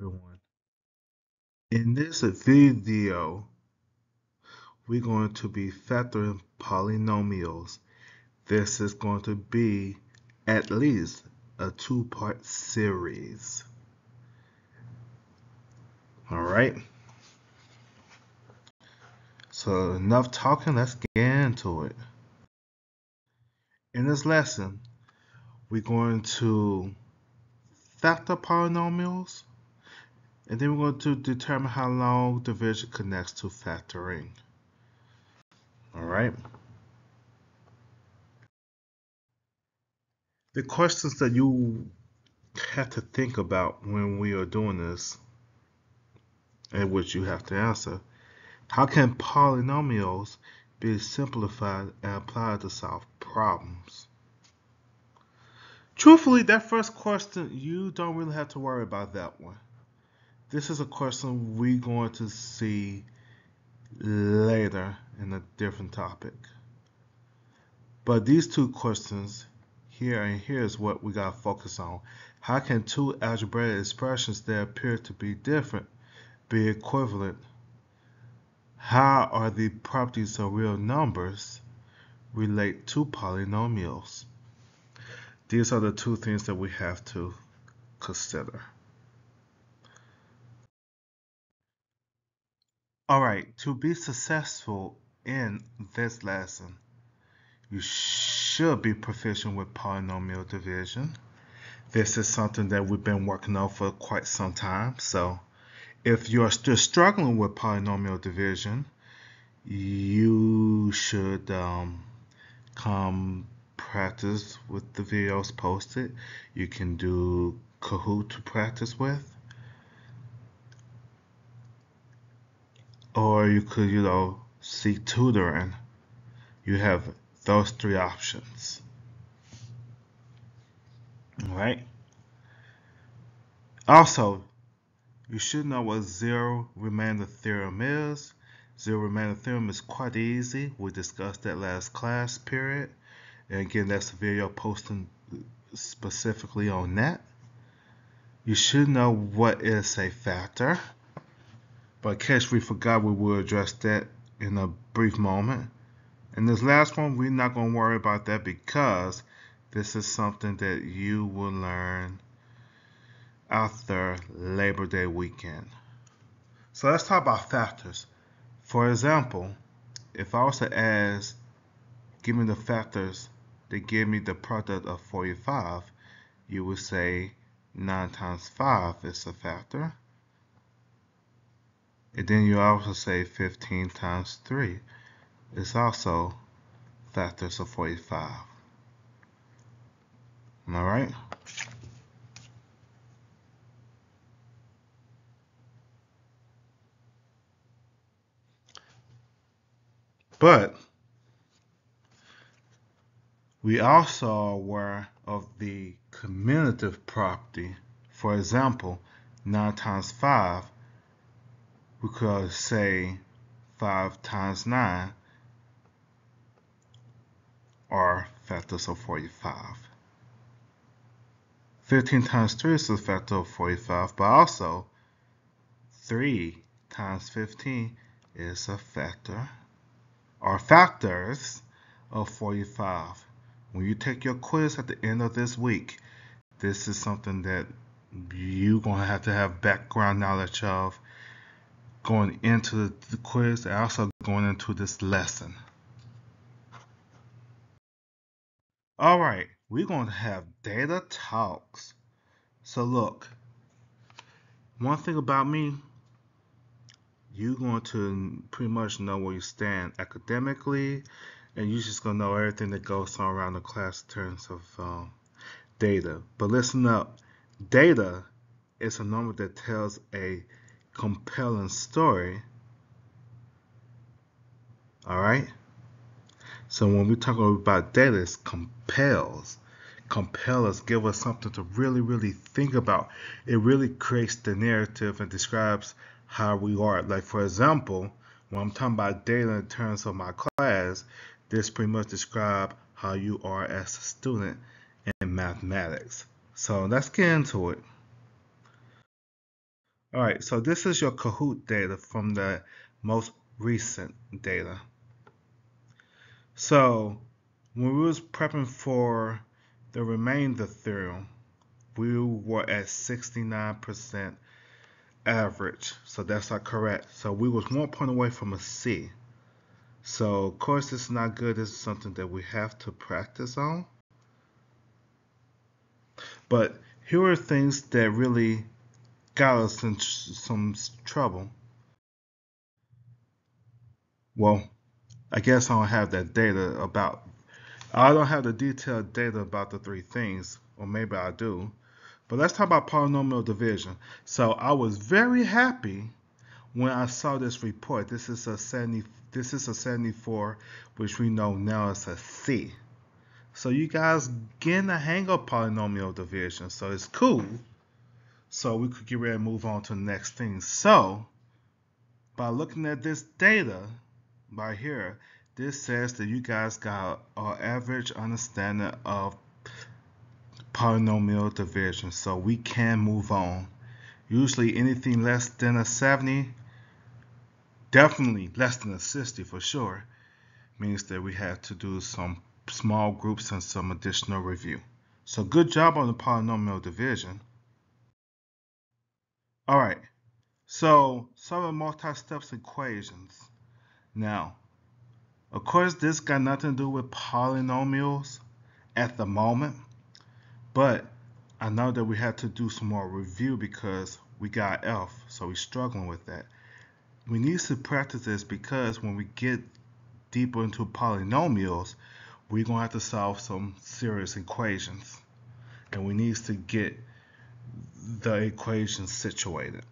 everyone. In this video, we're going to be factoring polynomials. This is going to be at least a two-part series. All right. So enough talking, let's get into it. In this lesson, we're going to factor polynomials, and then we're going to determine how long division connects to factoring. All right. The questions that you have to think about when we are doing this, and which you have to answer, how can polynomials be simplified and applied to solve problems? Truthfully, that first question, you don't really have to worry about that one. This is a question we're going to see later in a different topic. But these two questions here and here is what we got to focus on. How can two algebraic expressions that appear to be different be equivalent? How are the properties of real numbers relate to polynomials? These are the two things that we have to consider. All right, to be successful in this lesson, you should be proficient with polynomial division. This is something that we've been working on for quite some time. So if you're still struggling with polynomial division, you should um, come practice with the videos posted. You can do Kahoot to practice with. Or you could, you know, seek tutoring. You have those three options. All right. Also, you should know what zero remainder theorem is. Zero remainder theorem is quite easy. We discussed that last class period. And again, that's a video posting specifically on that. You should know what is a factor. But in case we forgot, we will address that in a brief moment. And this last one, we're not going to worry about that because this is something that you will learn after Labor Day weekend. So let's talk about factors. For example, if I was to ask, give me the factors they give me the product of 45, you would say 9 times 5 is a factor. And then you also say 15 times 3 is also factors of 45. All right? But we also are aware of the commutative property. For example, 9 times 5, we could say 5 times 9 are factors of 45. 15 times 3 is a factor of 45, but also 3 times 15 is a factor, or factors of 45 when you take your quiz at the end of this week, this is something that you're going to have to have background knowledge of going into the quiz and also going into this lesson. All right, we're going to have data talks. So look, one thing about me, you're going to pretty much know where you stand academically and you're just going to know everything that goes on around the class in terms of um, data. But listen up. Data is a number that tells a compelling story. All right? So when we talk about data, it compels. Compel us, give us something to really, really think about. It really creates the narrative and describes how we are. Like, for example, when I'm talking about data in terms of my class, this pretty much describes how you are as a student in mathematics. So let's get into it. All right, so this is your Kahoot data from the most recent data. So when we was prepping for the remainder theorem, we were at 69% average. So that's not correct. So we was one point away from a C. So of course it's not good. This is something that we have to practice on. But here are things that really got us in some trouble. Well, I guess I don't have that data about, I don't have the detailed data about the three things, or maybe I do. But let's talk about polynomial division. So I was very happy when I saw this report. This is a 70, this is a 74, which we know now is a C. So you guys getting the hang of polynomial division. So it's cool. So we could get ready to move on to the next thing. So by looking at this data by here, this says that you guys got an average understanding of polynomial division. So we can move on. Usually anything less than a 70, definitely less than a 60 for sure, means that we have to do some small groups and some additional review. So good job on the polynomial division. All right, so some of the multi-steps equations. Now, of course, this got nothing to do with polynomials at the moment, but I know that we had to do some more review because we got F, so we're struggling with that. We need to practice this because when we get deeper into polynomials, we're going to have to solve some serious equations. And we need to get the equation situated.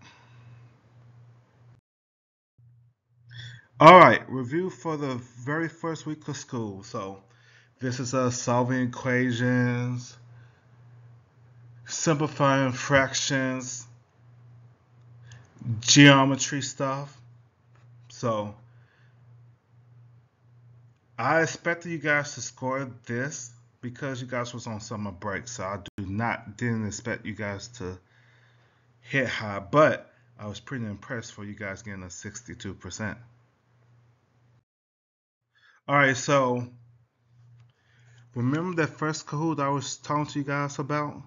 All right, review for the very first week of school. So this is us solving equations, simplifying fractions, geometry stuff. So I expected you guys to score this because you guys was on summer break. So I do not didn't expect you guys to hit high, but I was pretty impressed for you guys getting a 62%. All right, so remember that first Kahoot I was talking to you guys about?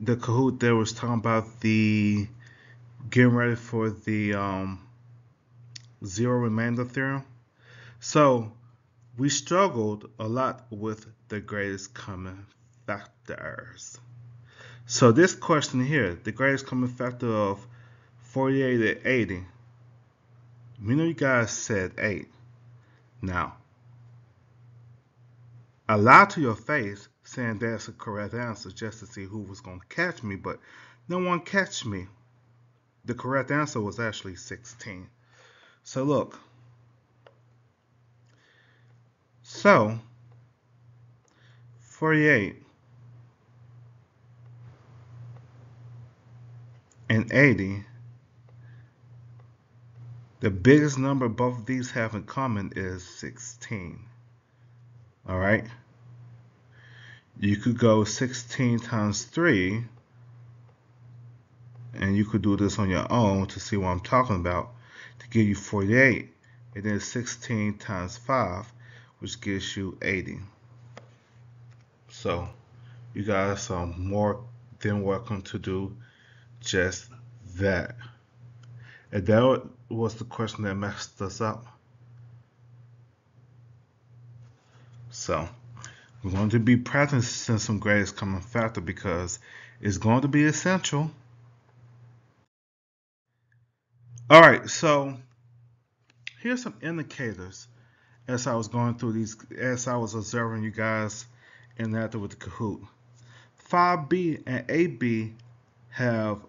The Kahoot there was talking about the getting ready for the um, zero remainder theorem. So we struggled a lot with the greatest common factors. So this question here, the greatest common factor of 48 and 80, Many know you guys said 8. Now, I lied to your face saying that's a correct answer just to see who was going to catch me, but no one catch me. The correct answer was actually 16. So look, So, 48 and 80, the biggest number both of these have in common is 16. All right? You could go 16 times 3, and you could do this on your own to see what I'm talking about, to give you 48. And then 16 times 5 which gives you 80. So you guys are more than welcome to do just that. And that was the question that messed us up. So we're going to be practicing some greatest common factor because it's going to be essential. All right, so here's some indicators as I was going through these, as I was observing you guys interact with the Kahoot. 5B and 8B have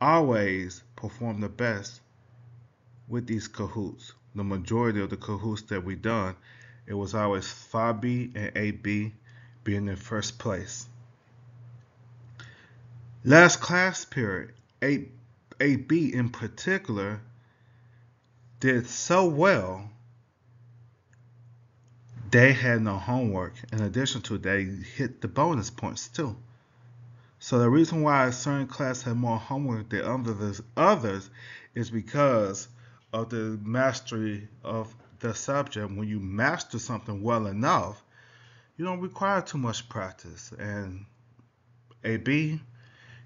always performed the best with these Kahoots. The majority of the Kahoots that we done, it was always 5B and 8B being in first place. Last class period, 8, 8B in particular, did so well they had no homework. In addition to they hit the bonus points too. So the reason why a certain class had more homework than others, others is because of the mastery of the subject. When you master something well enough, you don't require too much practice. And 8B,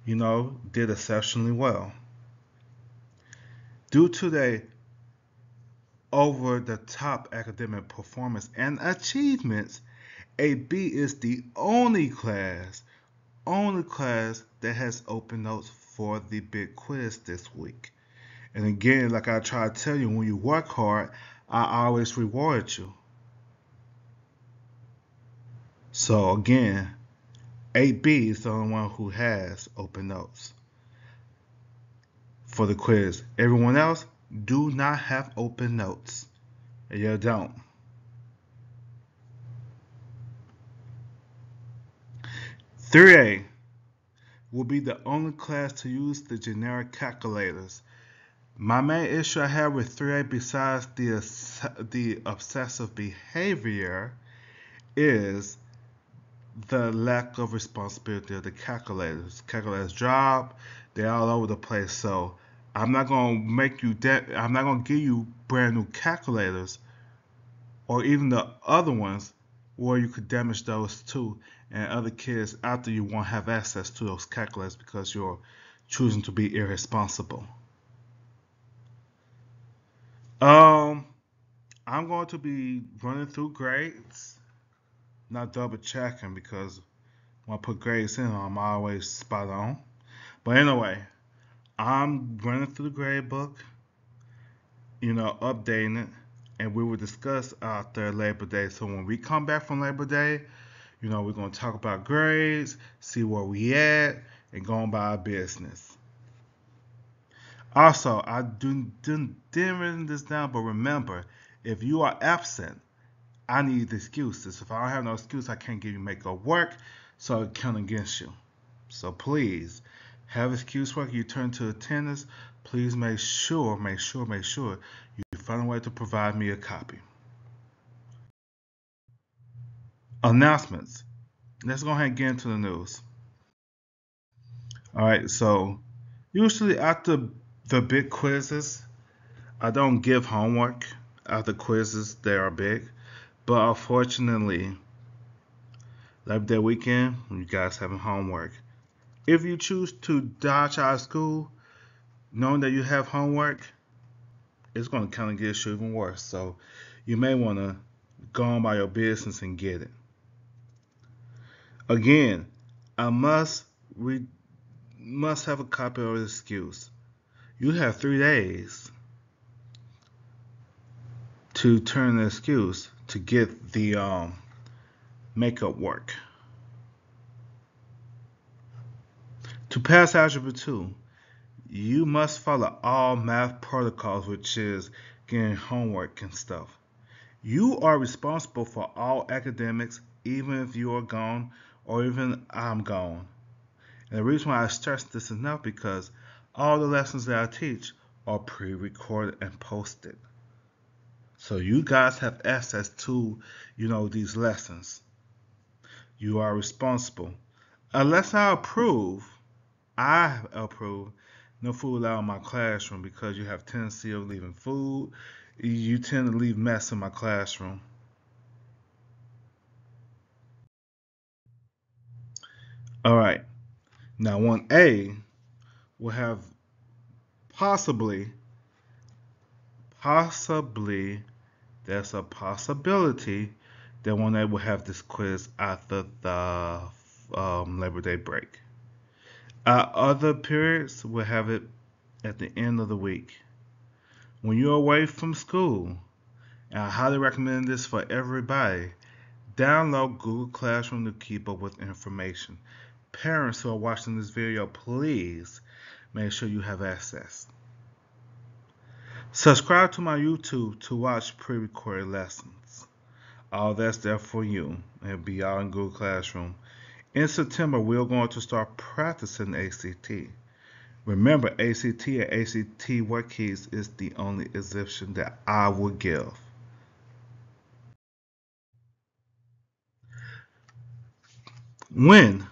you know, did exceptionally well. Due to their over the top academic performance and achievements, 8B is the only class, only class that has open notes for the big quiz this week. And again, like I try to tell you, when you work hard, I always reward you. So again, 8B is the only one who has open notes for the quiz. Everyone else do not have open notes. You don't. Three A will be the only class to use the generic calculators. My main issue I have with 3A besides the, the obsessive behavior is the lack of responsibility of the calculators. Calculators drop, they're all over the place. So I'm not gonna make you de- I'm not gonna give you brand new calculators or even the other ones where you could damage those too and other kids after you won't have access to those calculators because you're choosing to be irresponsible. Um I'm going to be running through grades not double checking because when I put grades in, I'm always spot on. But anyway, I'm running through the grade book, you know, updating it, and we will discuss after Labor Day. So when we come back from Labor Day, you know, we're going to talk about grades, see where we at, and go on by our business. Also, I didn't, didn't write this down, but remember, if you are absent, I need excuses. If I don't have no excuse, I can't give you make up work, so it count against you. So please have excuse work. You turn to attendance. Please make sure, make sure, make sure you find a way to provide me a copy. Announcements. Let's go ahead and get into the news. All right, so usually after the big quizzes, I don't give homework after quizzes that are big. But unfortunately, Labor Day weekend, you guys having homework. If you choose to dodge out of school, knowing that you have homework, it's going to kind of get you even worse. So you may want to go on by your business and get it. Again, I must re- must have a copy of the excuse. You have three days to turn the excuse to get the um, makeup work. To pass Algebra 2, you must follow all math protocols, which is getting homework and stuff. You are responsible for all academics, even if you are gone or even I'm gone. And the reason why I stress this enough because all the lessons that I teach are pre-recorded and posted. So you guys have access to, you know, these lessons. You are responsible. Unless I approve, I approve no food allowed in my classroom because you have tendency of leaving food. You tend to leave mess in my classroom. All right. Now 1A will have possibly possibly there's a possibility that one day we'll have this quiz after the um, Labor Day break. Our other periods will have it at the end of the week. When you're away from school, and I highly recommend this for everybody, download Google Classroom to keep up with information. Parents who are watching this video, please make sure you have access. Subscribe to my YouTube to watch pre-recorded lessons. All that's there for you. It'll be out in Google Classroom. In September, we're going to start practicing ACT. Remember, ACT and ACT WorkKeys is the only exemption that I will give. When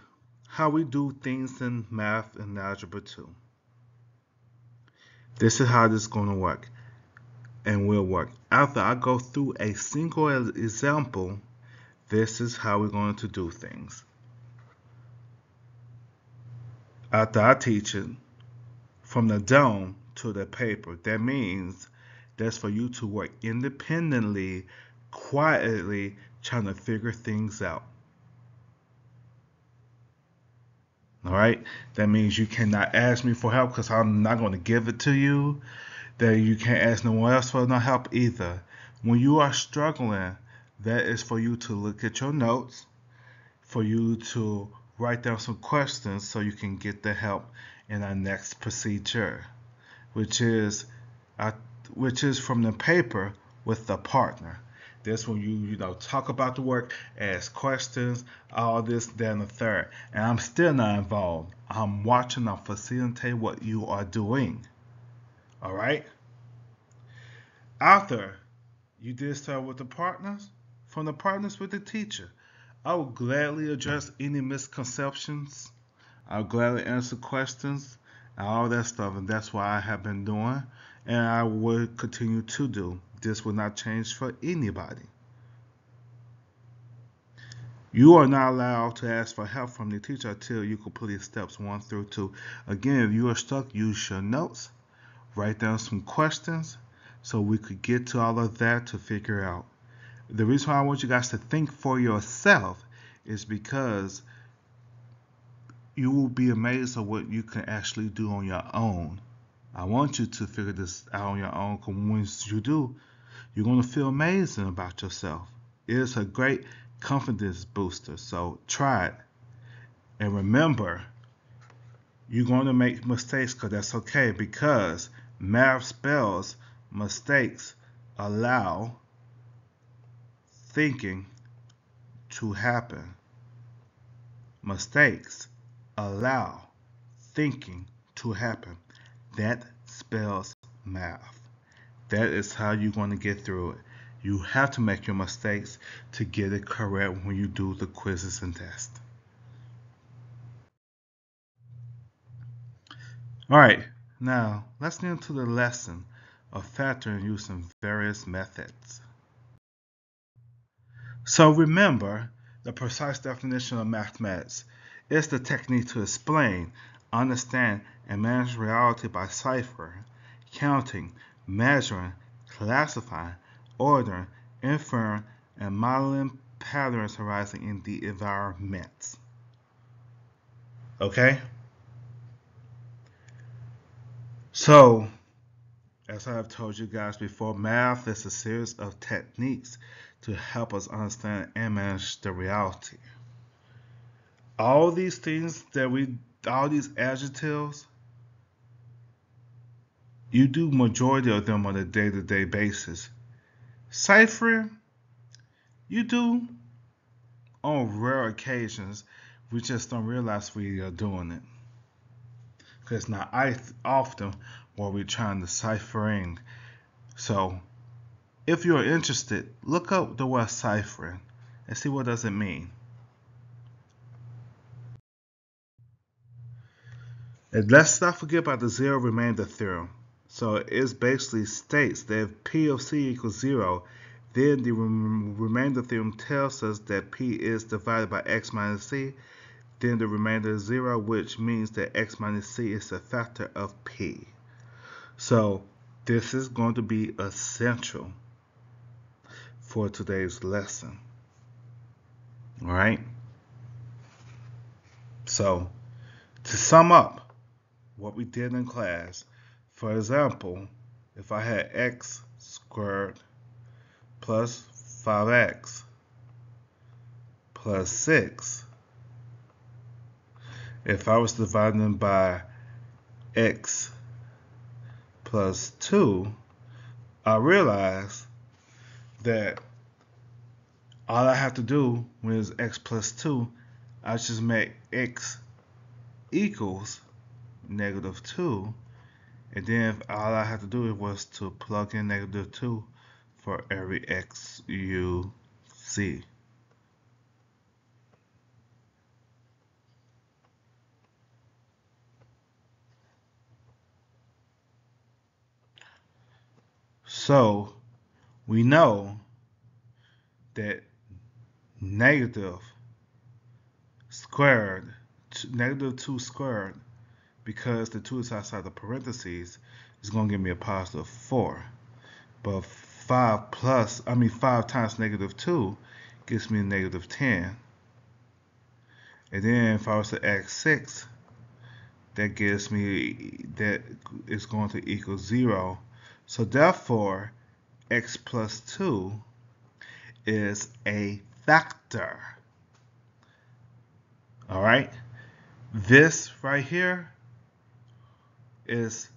how we do things in math and algebra 2. This is how this is going to work and will work. After I go through a single example, this is how we're going to do things. After I teach it, from the dome to the paper, that means that's for you to work independently, quietly, trying to figure things out. All right, that means you cannot ask me for help because I'm not going to give it to you. That you can't ask no one else for no help either. When you are struggling, that is for you to look at your notes, for you to write down some questions so you can get the help in our next procedure, which is uh, which is from the paper with the partner. This when you you know talk about the work, ask questions, all this, then the third. And I'm still not involved. I'm watching, I'm facilitating what you are doing. All right. After you did start with the partners, from the partners with the teacher, I will gladly address any misconceptions. I'll gladly answer questions and all that stuff, and that's what I have been doing, and I will continue to do. This will not change for anybody. You are not allowed to ask for help from the teacher until you complete steps one through two. Again, if you are stuck, use your notes, write down some questions so we could get to all of that to figure out. The reason why I want you guys to think for yourself is because you will be amazed at what you can actually do on your own. I want you to figure this out on your own because once you do, you're going to feel amazing about yourself. It's a great confidence booster, so try it. And remember, you're going to make mistakes because that's okay because math spells mistakes allow thinking to happen. Mistakes allow thinking to happen. That spells math. That is how you're going to get through it. You have to make your mistakes to get it correct when you do the quizzes and tests. All right, now let's get into the lesson of factoring using various methods. So remember, the precise definition of mathematics is the technique to explain, understand, and manage reality by ciphering, counting, measuring, classifying, ordering, inferring, and modeling patterns arising in the environment. Okay? So, as I have told you guys before, math is a series of techniques to help us understand and manage the reality. All these things that we all these adjectives you do majority of them on a day-to-day basis. Ciphering you do on rare occasions. We just don't realize we are doing it. Because not often where we're trying to ciphering so if you're interested look up the word ciphering and see what does it mean And let's not forget about the zero remainder theorem. So it basically states that if P of C equals zero, then the remainder theorem tells us that P is divided by X minus C, then the remainder is zero, which means that X minus C is a factor of P. So this is going to be essential for today's lesson. All right. So to sum up, what we did in class. For example, if I had x squared plus 5x plus 6, if I was dividing by x plus 2, I realized that all I have to do when it's x plus 2, I just make x equals negative 2. And then all I have to do was to plug in negative 2 for every x you see. So we know that negative squared, negative 2 squared, because the 2 is outside the parentheses, is going to give me a positive 4. But 5 plus, I mean 5 times negative 2 gives me a negative 10. And then if I was to add 6, that gives me, that is going to equal 0. So therefore, x plus 2 is a factor. All right. This right here is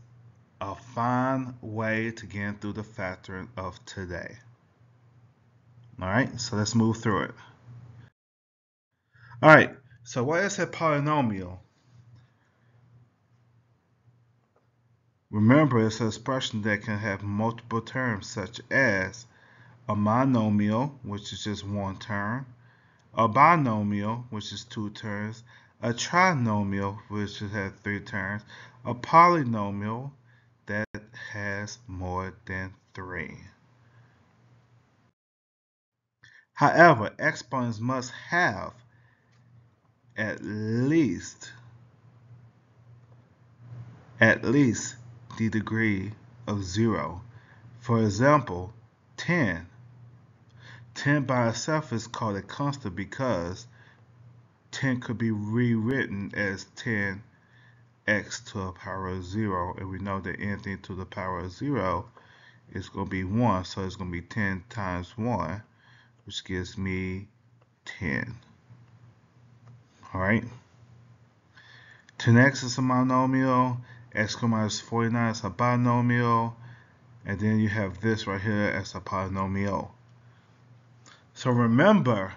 a fine way to get through the factoring of today. All right, so let's move through it. All right, so what is a polynomial? Remember, it's an expression that can have multiple terms, such as a monomial, which is just one term, a binomial, which is two terms, a trinomial, which has three terms, a polynomial that has more than three. However, exponents must have at least at least the degree of zero. For example, 10 10 by itself is called a constant because 10 could be rewritten as 10 x to the power of 0 and we know that anything to the power of 0 is going to be 1 so it's going to be 10 times 1 which gives me 10 alright 10x is a monomial x minus 49 is a binomial and then you have this right here as a polynomial so remember,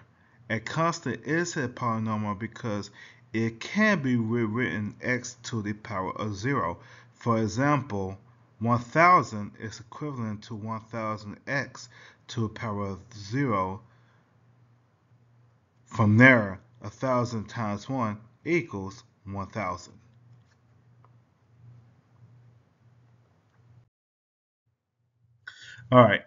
a constant is a polynomial because it can be rewritten x to the power of 0. For example, 1000 is equivalent to 1000x to the power of 0. From there, 1000 times 1 equals 1000. All right.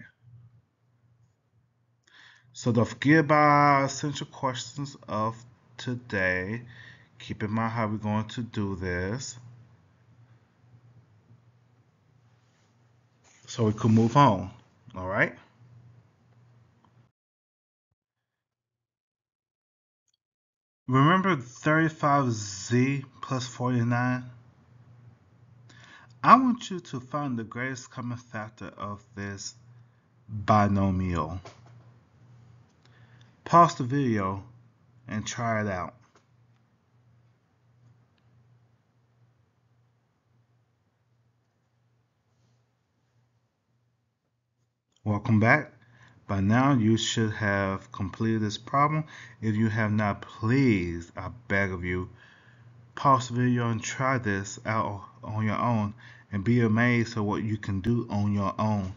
So don't essential questions of today. Keep in mind how we're going to do this. So we can move on. All right. Remember 35z plus 49? I want you to find the greatest common factor of this binomial pause the video and try it out. Welcome back. By now you should have completed this problem. If you have not, please, I beg of you, pause the video and try this out on your own and be amazed at what you can do on your own.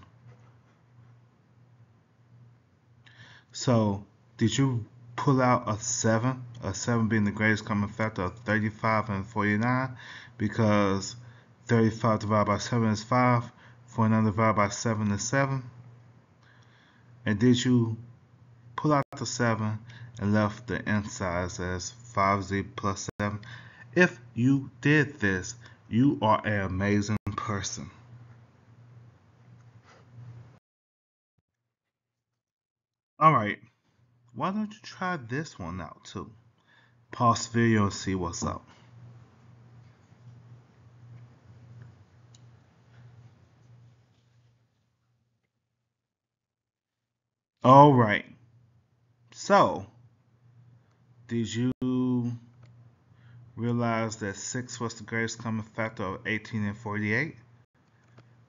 So did you pull out a 7? A 7 being the greatest common factor of 35 and 49 because 35 divided by 7 is 5, 49 divided by 7 is 7. And did you pull out the 7 and left the inside as 5z plus 7? If you did this, you are an amazing person. All right why don't you try this one out too? Pause video and see what's up. All right. So, did you realize that 6 was the greatest common factor of 18 and 48?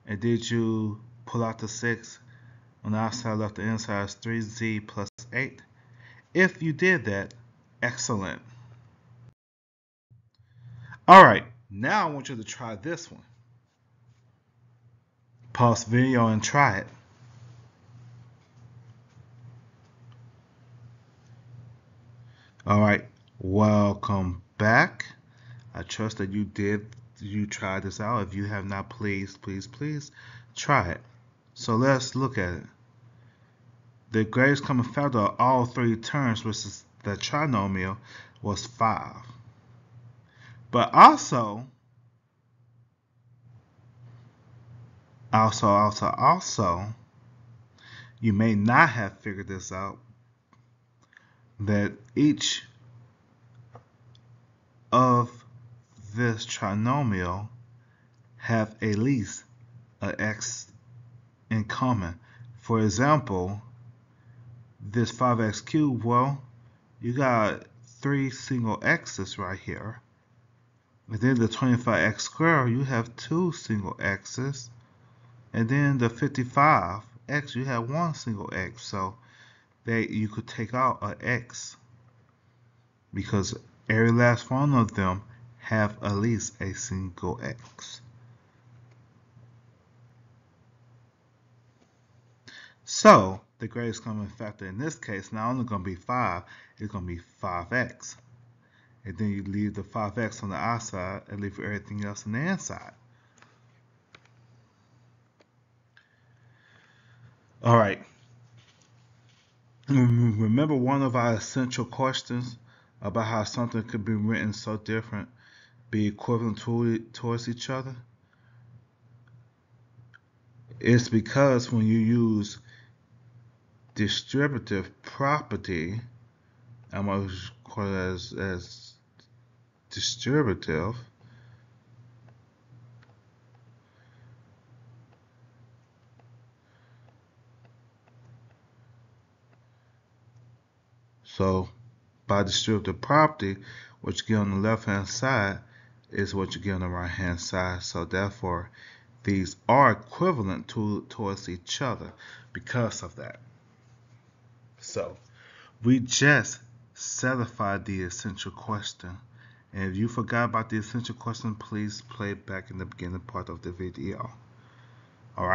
And did you pull out the 6 on the outside left the inside is 3z plus 8? If you did that, excellent. All right, now I want you to try this one. Pause video and try it. All right, welcome back. I trust that you did, you tried this out. If you have not, please, please, please try it. So let's look at it. The greatest common factor of all three terms, which is the trinomial, was 5. But also, also, also, also, you may not have figured this out, that each of this trinomial have at least an x in common. For example, this 5x cubed, well, you got three single x's right here. Within the 25x squared, you have two single x's. And then the 55x, you have one single x. So that you could take out an x because every last one of them have at least a single x. So the greatest common factor in this case not only going to be 5, it's going to be 5x. And then you leave the 5x on the outside and leave everything else on the inside. All right. Remember one of our essential questions about how something could be written so different, be equivalent to, towards each other? It's because when you use distributive property, I'm going to call it as, as distributive, So by distributive property, what you get on the left hand side is what you get on the right hand side. So therefore, these are equivalent to towards each other because of that. So we just satisfied the essential question. And if you forgot about the essential question, please play back in the beginning part of the video. All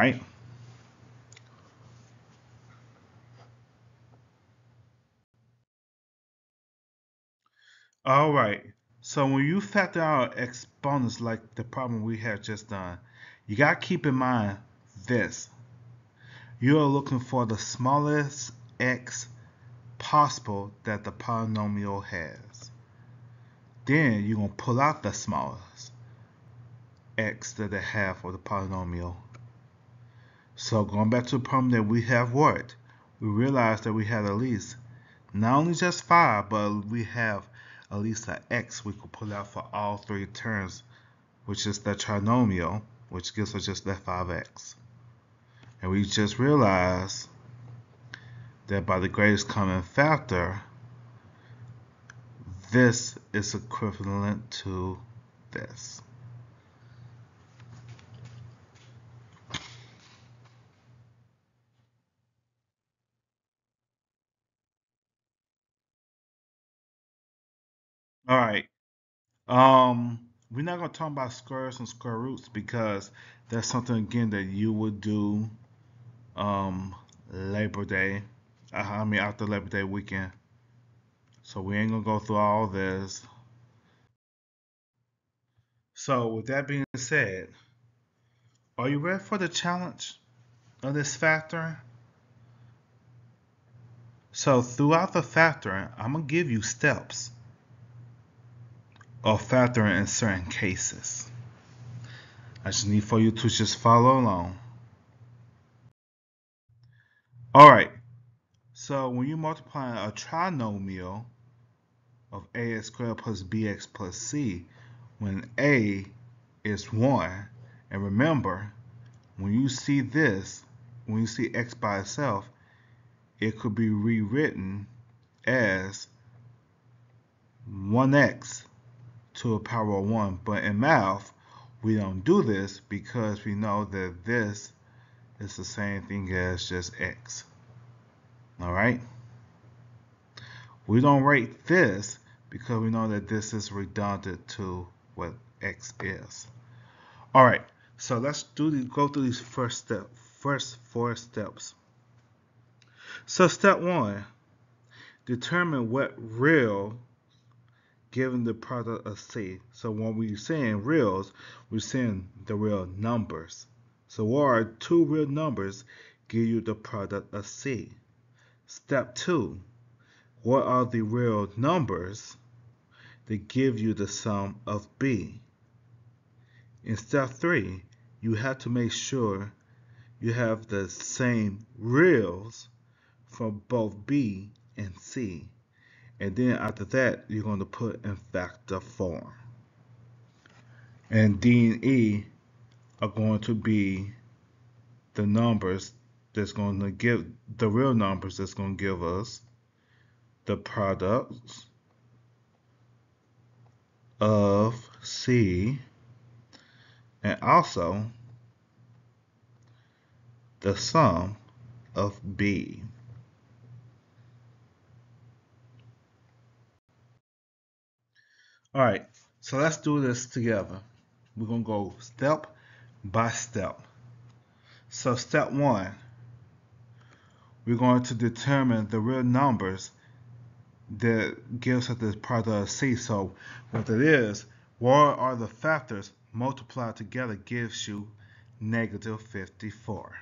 All right. So when you factor out exponents like the problem we have just done, you got to keep in mind this. You are looking for the smallest x possible that the polynomial has. Then you're going to pull out the smallest x that they have for the polynomial. So going back to the problem that we have worked, we realized that we had at least not only just 5, but we have at least an x we could pull out for all three terms, which is the trinomial, which gives us just that 5x. And we just realized that by the greatest common factor, this is equivalent to this. All right. Um, we're not gonna talk about squares and square roots because that's something again that you would do um Labor Day. I mean after Labor Day weekend. So we ain't gonna go through all this. So with that being said, are you ready for the challenge of this factoring? So throughout the factoring, I'm gonna give you steps or factoring in certain cases. I just need for you to just follow along. All right. So when you multiply a trinomial of ax squared plus bx plus c, when a is 1, and remember, when you see this, when you see x by itself, it could be rewritten as 1x to a power of 1. But in math, we don't do this because we know that this is the same thing as just x. Alright? We don't write this because we know that this is redundant to what x is. Alright, so let's do the, go through these first step, first four steps. So step one, determine what real given the product of C. So when we're saying reals, we're saying the real numbers. So what are two real numbers give you the product of C? Step 2. What are the real numbers that give you the sum of B? In step 3, you have to make sure you have the same reals for both B and C. And then after that, you're going to put in factor form. And D and E are going to be the numbers that's going to give the real numbers that's going to give us the products of C and also the sum of B. All right, so let's do this together. We're going to go step by step. So step one, we're going to determine the real numbers that gives us the product of C. So what it is, what are the factors multiplied together gives you negative 54.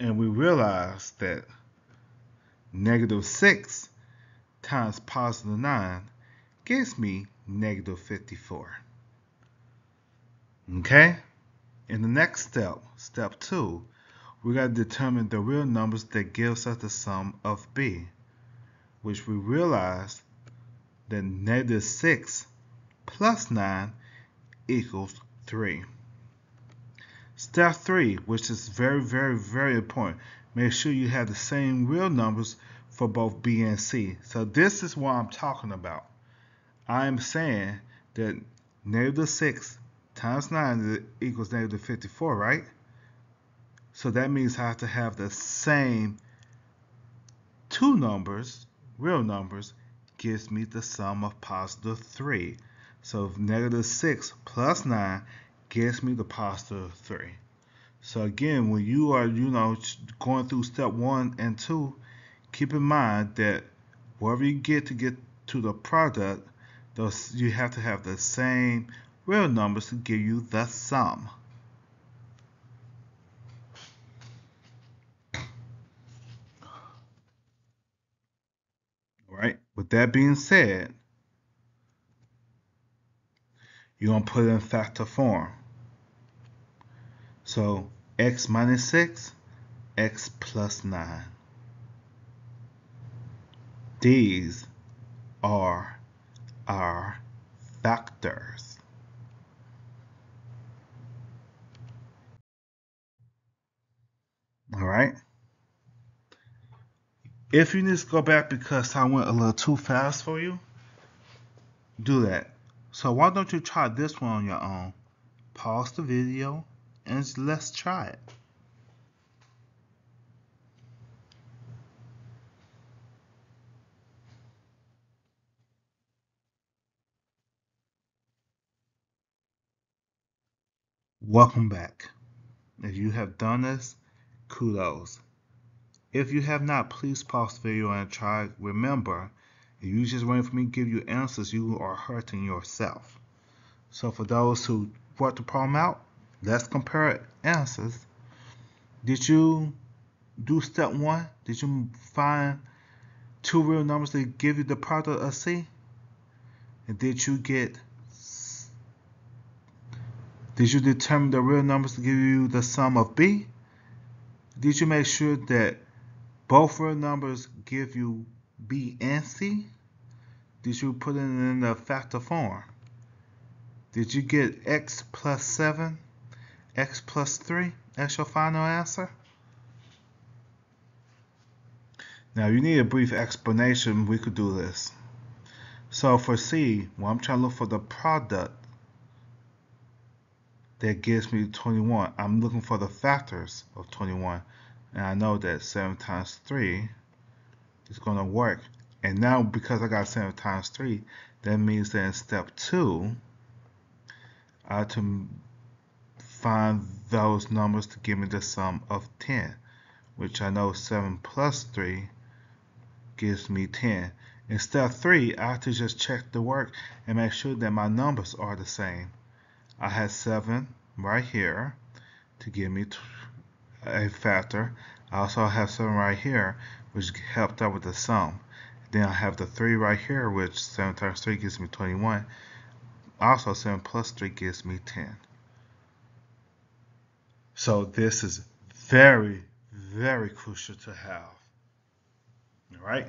And we realize that negative 6 times positive 9 gives me negative 54. Okay? In the next step, step 2, we got to determine the real numbers that gives us the sum of b, which we realize that negative 6 plus 9 equals 3. Step 3, which is very, very, very important, make sure you have the same real numbers for both B and C. So this is what I'm talking about. I'm saying that negative 6 times 9 equals negative 54, right? So that means I have to have the same two numbers, real numbers, gives me the sum of positive 3. So negative 6 plus 9 gives me the positive 3. So again, when you are, you know, going through step 1 and 2, keep in mind that wherever you get to get to the product, those you have to have the same real numbers to give you the sum. All right, with that being said, you're going to put it in factor form. So x minus 6, x plus 9. These are our factors. All right. If you need to go back because I went a little too fast for you, do that. So why don't you try this one on your own? Pause the video and let's try it. Welcome back. If you have done this, kudos. If you have not, please pause the video and try. Remember, if you just waiting for me to give you answers, you are hurting yourself. So for those who worked the problem out, let's compare answers. Did you do step one? Did you find two real numbers that give you the product of C? And did you get did you determine the real numbers to give you the sum of B? Did you make sure that both real numbers give you B and C? Did you put it in the factor form? Did you get x plus 7, x plus 3 as your final answer? Now, you need a brief explanation. We could do this. So for C, well, I'm trying to look for the product that gives me 21. I'm looking for the factors of 21. And I know that 7 times 3 is going to work. And now because I got 7 times 3, that means that in step 2, I have to find those numbers to give me the sum of 10, which I know 7 plus 3 gives me 10. In step 3, I have to just check the work and make sure that my numbers are the same. I had 7 right here to give me a factor. I also have 7 right here, which helped out with the sum. Then I have the 3 right here, which 7 times 3 gives me 21. Also, 7 plus 3 gives me 10. So this is very, very crucial to have. All right.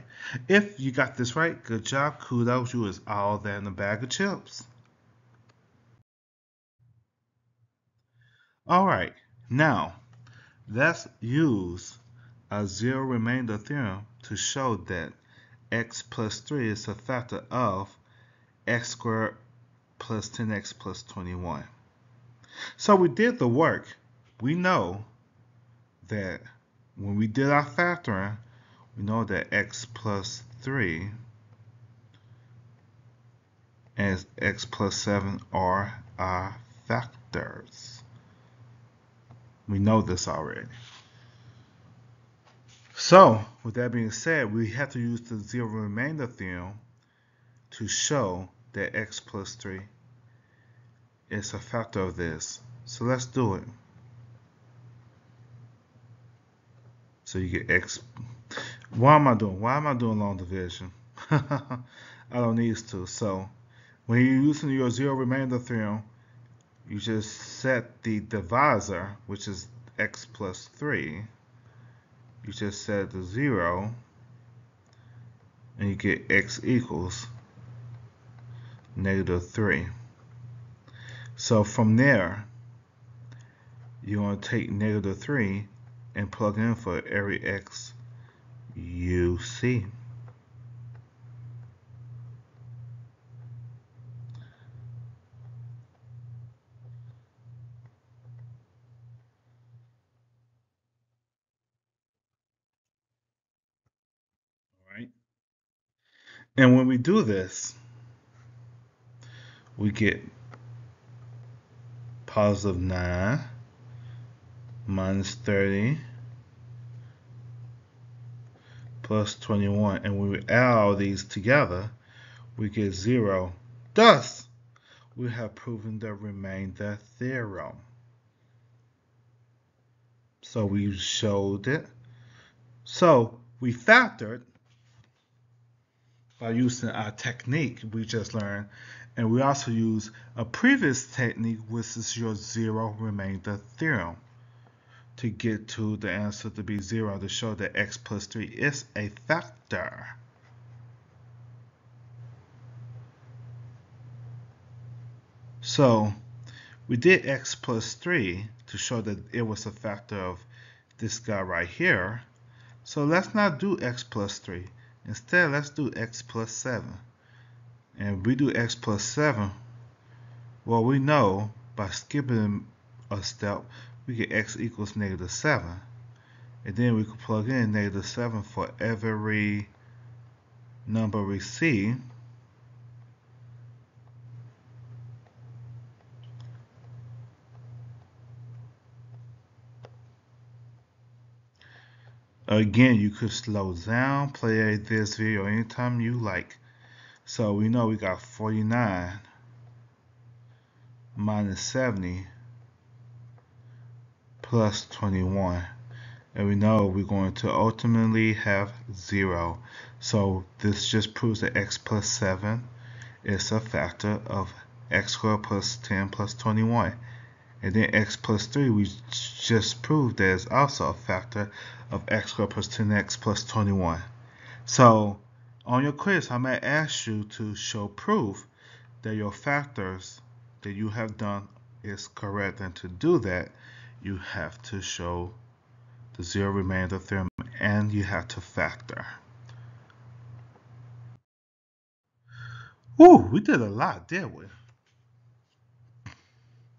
If you got this right, good job. Kudos. You is all that in a bag of chips. All right. Now, let's use a zero remainder theorem to show that x plus 3 is a factor of x squared plus 10x plus 21. So we did the work. We know that when we did our factoring, we know that x plus 3 and x plus 7 are our factors. We know this already. So, with that being said, we have to use the zero remainder theorem to show that x plus 3 is a factor of this. So let's do it. So you get x. Why am I doing? Why am I doing long division? I don't need to. So when you're using your zero remainder theorem, you just set the divisor, which is x plus 3. You just set the 0, and you get x equals negative 3. So from there, you're going to take negative 3 and plug in for every x you see. And when we do this, we get positive 9 minus 30 plus 21. And when we add all these together, we get 0. Thus, we have proven the remainder theorem. So we showed it. So we factored by using our technique we just learned. And we also use a previous technique, which is your zero remainder theorem to get to the answer to be 0 to show that x plus 3 is a factor. So we did x plus 3 to show that it was a factor of this guy right here. So let's not do x plus 3. Instead, let's do x plus 7. And we do x plus 7, well, we know by skipping a step, we get x equals negative 7. And then we can plug in negative 7 for every number we see. Again, you could slow down, play this video anytime you like. So we know we got 49 minus 70 plus 21 and we know we're going to ultimately have 0 so this just proves that x plus 7 is a factor of x squared plus 10 plus 21 and then x plus 3 we just proved that is also a factor of x squared plus 10x plus 21 so on your quiz I might ask you to show proof that your factors that you have done is correct and to do that you have to show the zero remainder theorem and you have to factor. Ooh, we did a lot, didn't we?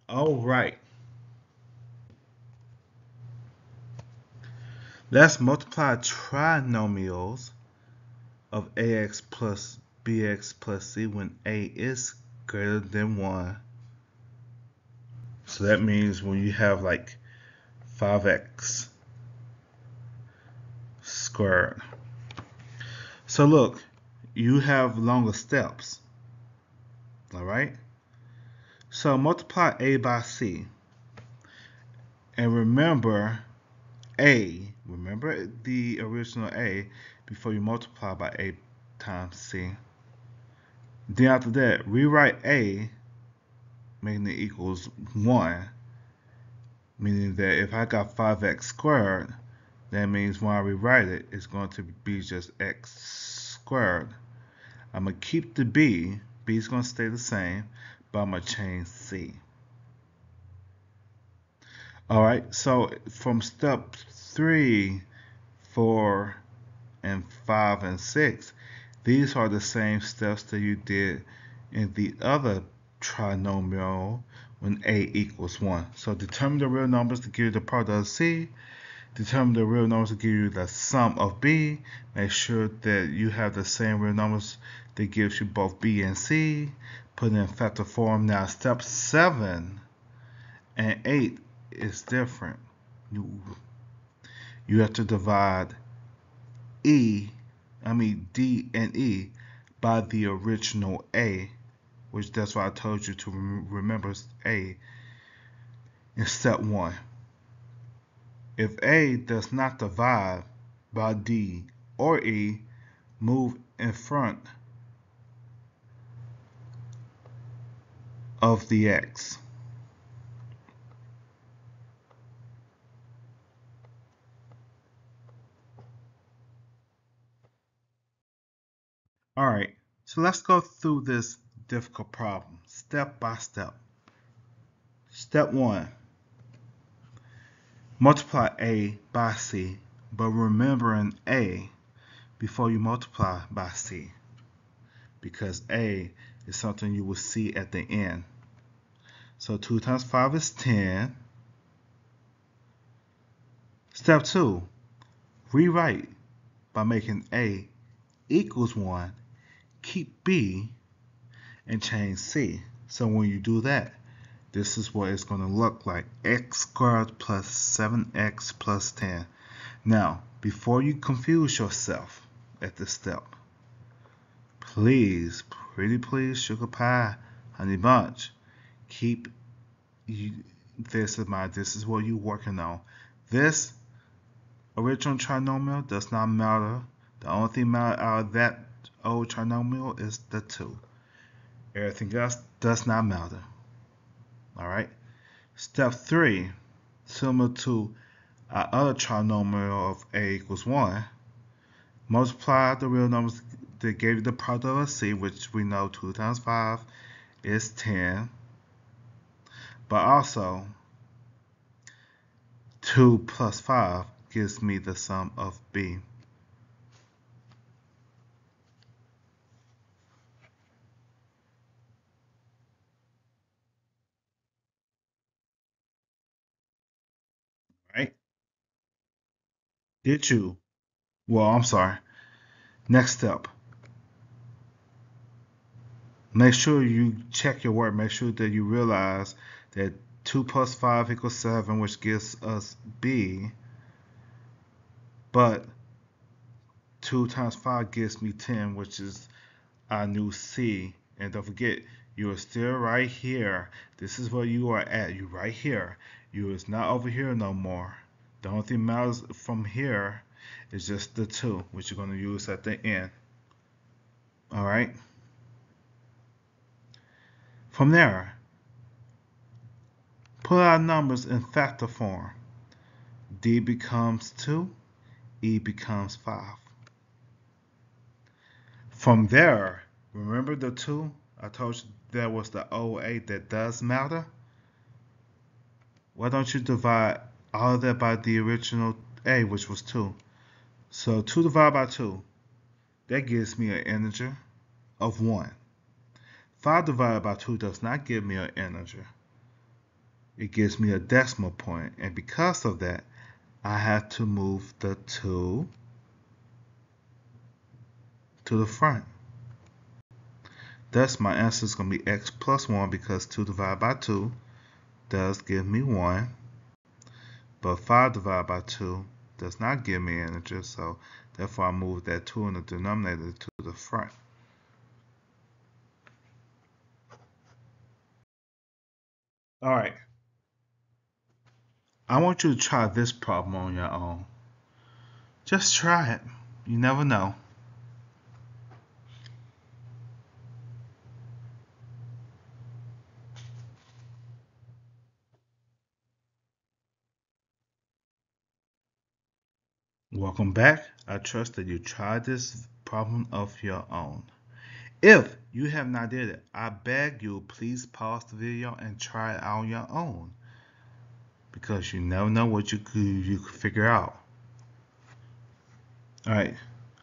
All right. Let's multiply trinomials of ax plus bx plus c when a is greater than 1 so that means when you have like 5x squared. So look, you have longer steps. All right. So multiply a by c. And remember A, remember the original A before you multiply by A times C. Then after that, rewrite A, making it equals 1, meaning that if I got 5x squared, that means when I rewrite it, it's going to be just x squared. I'm going to keep the b, b is going to stay the same, to change c. Alright, so from step 3, 4, and 5, and 6, these are the same steps that you did in the other trinomial when a equals 1. So determine the real numbers to give you the product of c. Determine the real numbers to give you the sum of b. Make sure that you have the same real numbers that gives you both b and c. Put in factor form. Now step 7 and 8 is different. You, have to divide E, I mean D and E by the original A, which that's why I told you to remember A in step 1. If A does not divide by D or E, move in front of the X. All right, so let's go through this difficult problem step by step. Step one, multiply A by C, but remembering A before you multiply by C, because A is something you will see at the end. So 2 times 5 is 10. Step 2, rewrite by making A equals 1 keep B and change C. So when you do that, this is what it's going to look like. x squared plus 7x plus 10. Now, before you confuse yourself at this step, please, pretty please, sugar pie, honey bunch, keep you, this in mind. This is what you're working on. This original trinomial does not matter. The only thing matter out of that old trinomial is the 2. Everything else does not matter. Alright? Step 3, similar to our other trinomial of a equals 1, multiply the real numbers that gave you the product of c, which we know 2 times 5 is 10. But also, 2 plus 5 gives me the sum of b. right? Did you? Well, I'm sorry. Next step. Make sure you check your work. Make sure that you realize that 2 plus 5 equals 7, which gives us B. But 2 times 5 gives me 10, which is our new C. And don't forget, you are still right here. This is where you are at. You're right here. You is not over here no more. The only thing matters from here is just the 2, which you're going to use at the end. Alright? From there, put our numbers in factor form. D becomes 2, E becomes 5. From there, remember the 2? I told you that was the 08 that does matter. Why don't you divide all that by the original a, which was 2? So 2 divided by 2, that gives me an integer of 1. 5 divided by 2 does not give me an integer. It gives me a decimal point, and because of that, I have to move the 2 to the front. Thus, my answer is going to be x plus 1 because 2 divided by 2 does give me 1. But 5 divided by 2 does not give me an integer, so therefore I move that 2 in the denominator to the front. All right. I want you to try this problem on your own. Just try it. You never know. Welcome back. I trust that you tried this problem of your own. If you have not did it, I beg you please pause the video and try it on your own because you never know what you could you could figure out. All right.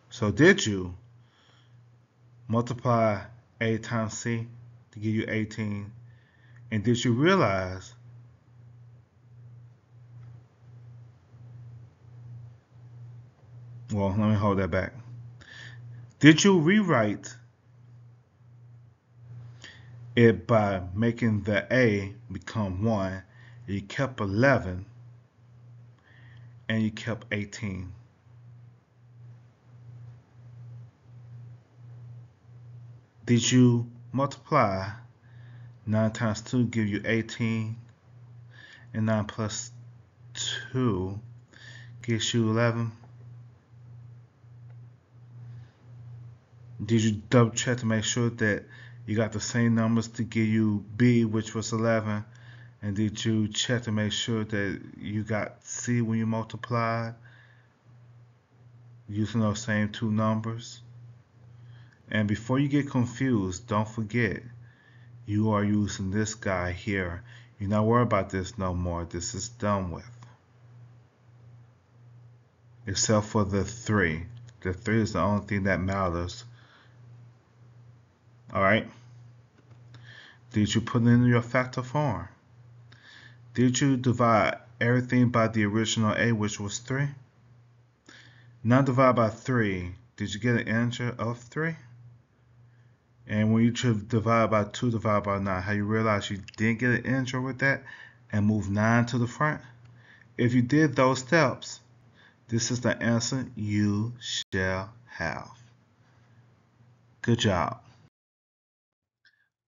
So did you multiply A times C to give you 18? And did you realize well, let me hold that back. Did you rewrite it by making the A become 1? You kept 11 and you kept 18. Did you multiply 9 times 2 give you 18 and 9 plus 2 gives you 11? Did you double check to make sure that you got the same numbers to give you B, which was 11? And did you check to make sure that you got C when you multiplied using those same two numbers? And before you get confused, don't forget you are using this guy here. You're not worried about this no more. This is done with. Except for the 3. The 3 is the only thing that matters all right. Did you put in your factor form? Did you divide everything by the original a, which was 3? Now divide by 3. Did you get an answer of 3? And when you divide by 2 divide by 9, how you realize you didn't get an integer with that and move 9 to the front? If you did those steps, this is the answer you shall have. Good job.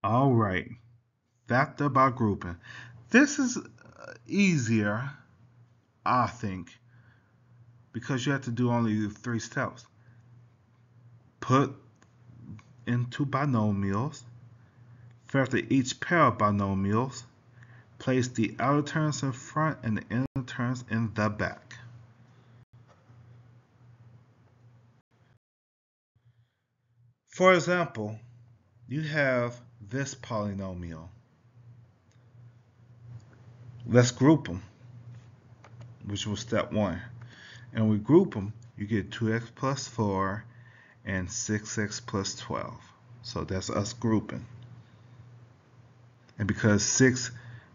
All right, factor about grouping. This is uh, easier, I think, because you have to do only three steps. Put into binomials, factor each pair of binomials, place the outer terms in front and the inner terms in the back. For example, you have this polynomial. Let's group them, which was step one. And we group them, you get 2x plus 4 and 6x plus 12. So that's us grouping. And because 6,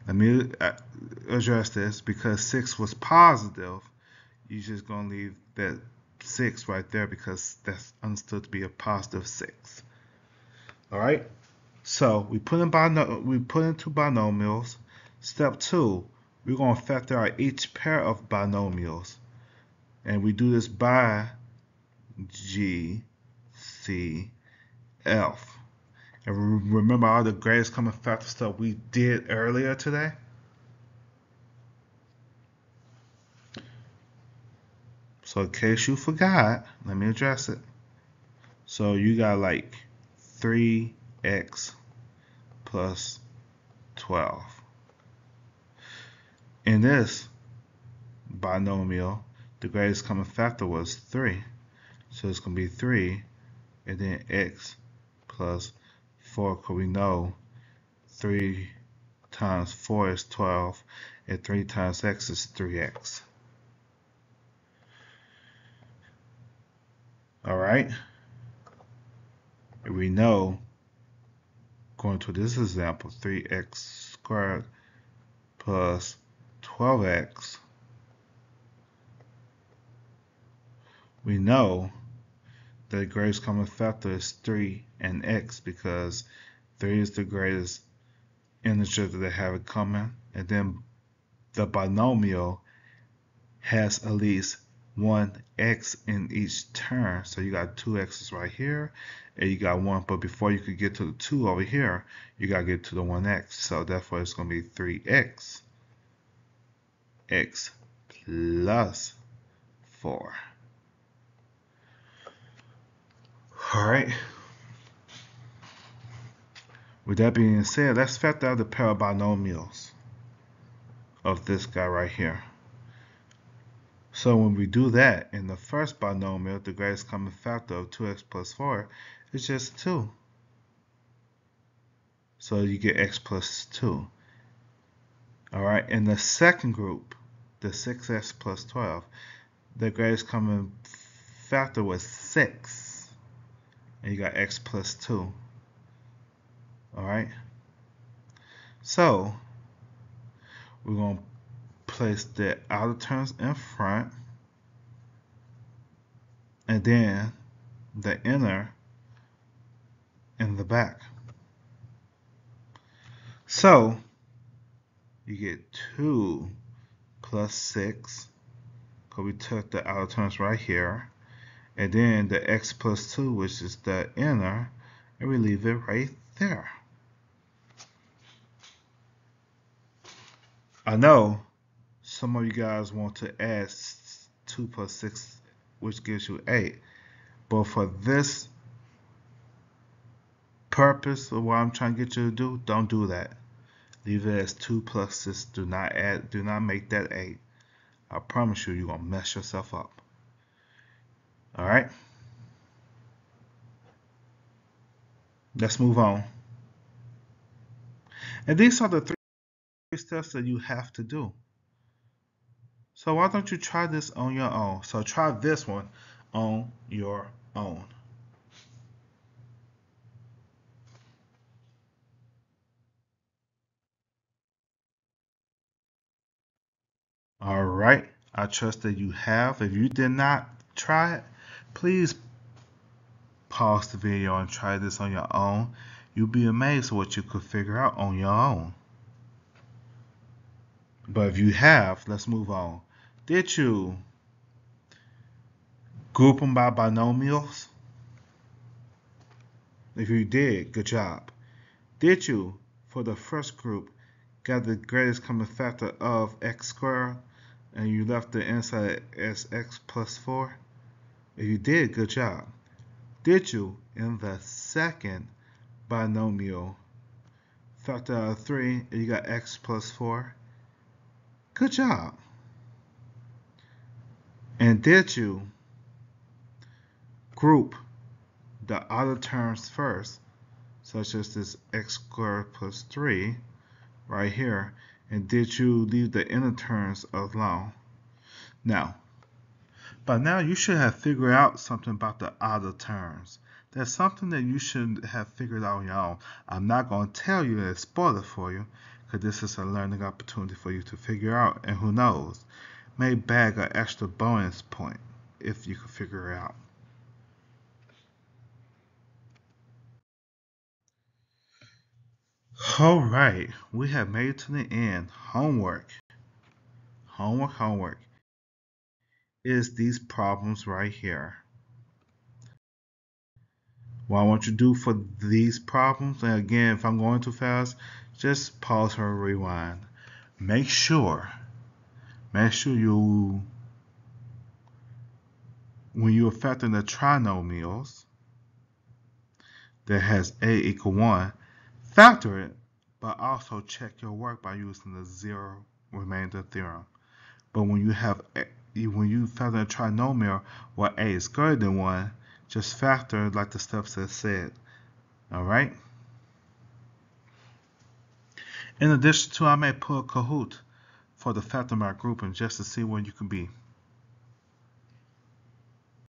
let me uh, address this, because 6 was positive, you're just going to leave that 6 right there because that's understood to be a positive 6. All right? So we put in we put into binomials. Step two, we're going to factor out each pair of binomials. And we do this by G, C, F. And remember all the greatest common factor stuff we did earlier today? So in case you forgot, let me address it. So you got like 3 x plus 12. In this binomial, the greatest common factor was 3. So it's going to be 3 and then x plus 4 because we know 3 times 4 is 12 and 3 times x is 3x. Alright? We know going to this example, 3x squared plus 12x, we know the greatest common factor is 3 and x because 3 is the greatest integer that they have in common. And then the binomial has at least one x in each term. So you got two x's right here, and you got one. But before you could get to the two over here, you got to get to the one x. So therefore, it's going to be 3x. x plus 4. Alright. With that being said, let's factor out the pair of binomials of this guy right here. So when we do that, in the first binomial, the greatest common factor of 2x plus 4 is just 2. So you get x plus 2. Alright, in the second group, the 6x plus 12, the greatest common factor was 6. And you got x plus 2. Alright? So, we're going to place the outer terms in front and then the inner in the back. So, you get 2 plus 6 because we took the outer terms right here and then the x plus 2 which is the inner and we leave it right there. I know some of you guys want to add 2 plus 6 which gives you 8 but for this purpose of what I'm trying to get you to do don't do that leave it as 2 plus 6 do not add do not make that 8 I promise you you're gonna mess yourself up alright let's move on and these are the three steps that you have to do. So why don't you try this on your own? So try this one on your own. All right, I trust that you have. If you did not try it, please pause the video and try this on your own. You'll be amazed at what you could figure out on your own. But if you have, let's move on. Did you group them by binomials? If you did, good job. Did you, for the first group, got the greatest common factor of x squared and you left the inside as x plus 4? If you did, good job. Did you, in the second binomial, factor out of 3 and you got x plus 4? Good job. And did you group the other terms first, such as this x squared plus 3 right here, and did you leave the inner terms alone? Now, by now you should have figured out something about the outer terms. That's something that you should have figured out on your own. I'm not going to tell you and spoil it for you because this is a learning opportunity for you to figure out. And who knows, may bag an extra bonus point if you can figure it out. All right, we have made it to the end. Homework. Homework, homework. Is these problems right here. What I want you to do for these problems, and again, if I'm going too fast, just pause or rewind. Make sure, make sure you, when you're factoring the trinomials that has a equal 1, factor it, but also check your work by using the zero remainder theorem. But when you have when you factor a trinomial where a is greater than 1, just factor like the steps that said. Alright? In addition to, I may pull Kahoot for the factor my grouping just to see where you can be.